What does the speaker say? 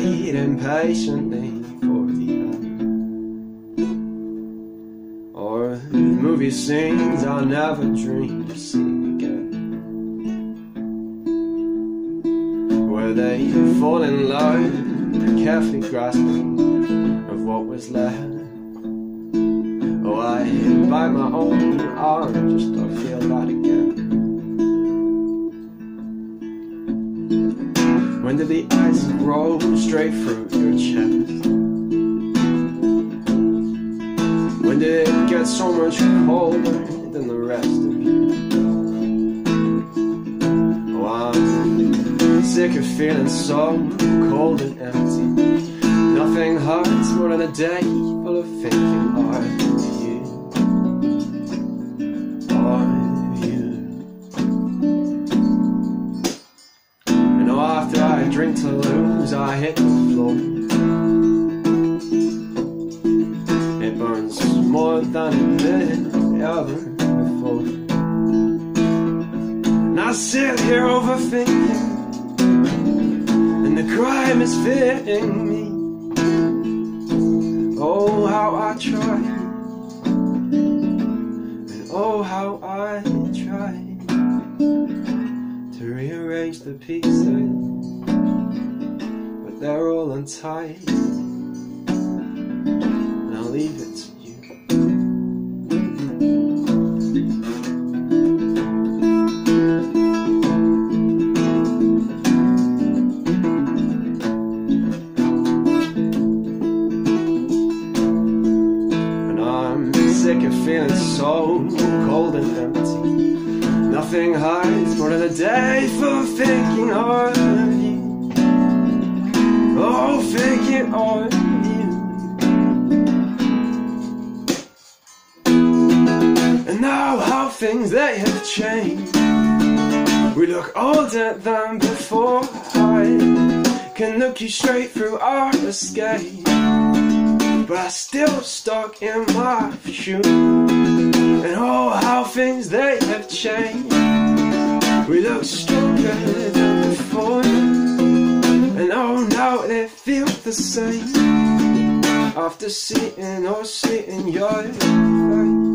me for the end. Or movie scenes I'll never dreamed of seeing again. Where they fall in love, carefully grasping of what was left. Oh, I bite my own arm just to feel that again. When did the ice roll straight through your chest? When did it get so much colder than the rest of you? Oh, I'm sick of feeling so cold and empty. Nothing hurts more than a day full of thinking of you. Of you. And oh, after I drink to lose, I hit the floor. It burns more than it did ever before. And I sit here overthinking, and the crime is fitting me. Oh, how I try, and oh, how I try to rearrange the pieces, they're all untied. And I'll leave it to you. And I'm sick of feeling so cold and empty. Nothing hides more than a day for thinking of And now how things they have changed. We look older than before. I can look you straight through our escape. But I still stuck in my shoes. And oh, how things they have changed. We look stronger than before. And oh, now they feel the same. After seeing or seeing your.